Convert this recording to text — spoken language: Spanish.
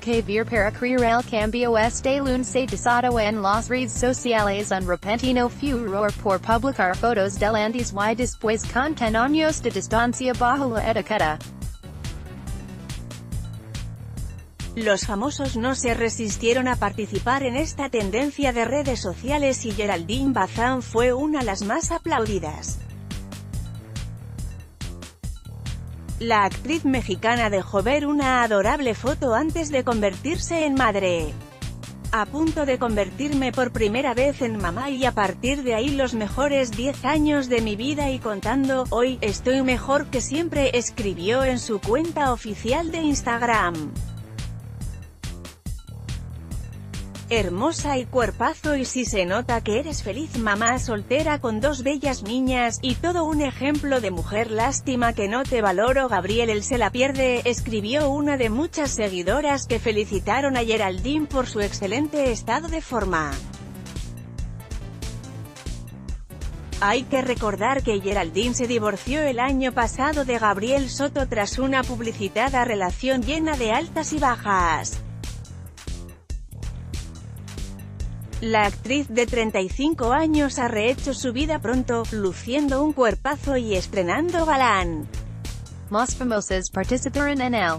Que vir para criar cambio este lunes desado en las redes sociales un repentino furor por publicar fotos del antes y después con 10 años de distancia bajo la etiqueta. Los famosos no se resistieron a participar en esta tendencia de redes sociales y Geraldine Bazán fue una de las más aplaudidas. La actriz mexicana dejó ver una adorable foto antes de convertirse en madre. A punto de convertirme por primera vez en mamá y a partir de ahí los mejores 10 años de mi vida y contando, hoy, estoy mejor que siempre, escribió en su cuenta oficial de Instagram. Hermosa y cuerpazo y si se nota que eres feliz mamá soltera con dos bellas niñas, y todo un ejemplo de mujer lástima que no te valoro Gabriel él se la pierde, escribió una de muchas seguidoras que felicitaron a Geraldine por su excelente estado de forma. Hay que recordar que Geraldine se divorció el año pasado de Gabriel Soto tras una publicitada relación llena de altas y bajas. La actriz de 35 años ha rehecho su vida pronto, luciendo un cuerpazo y estrenando galán. Más famosas participaron en el